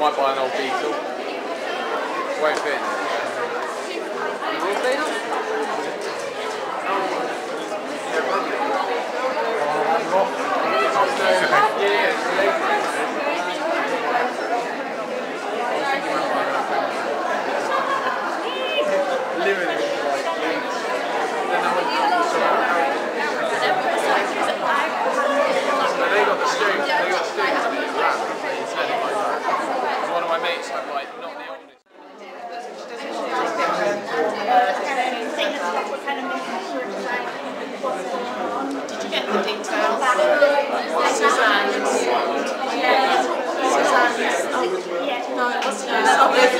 might buy an old diesel. Won't fit. Yeah, Did you get the details? Suzanne. Yeah. Suzanne. Oh, yeah. No, it wasn't.